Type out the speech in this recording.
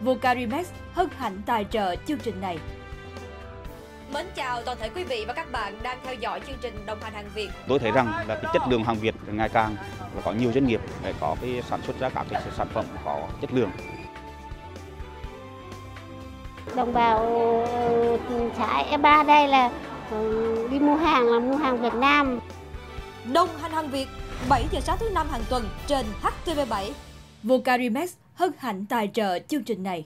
Vocarimex hân hạnh tài trợ chương trình này. Mến chào toàn thể quý vị và các bạn đang theo dõi chương trình Đồng hành hàng Việt. Tôi thấy rằng là cái chất lượng hàng Việt ngày càng và có nhiều doanh nghiệp để có cái sản xuất ra các cái sản phẩm có chất lượng. Đồng bào ờ, xã E3 đây là ừ, đi mua hàng là mua hàng Việt Nam. Đồng hành hàng Việt 7 giờ sáng thứ năm hàng tuần trên HTV7. Vocarimex hân hạnh tài trợ chương trình này.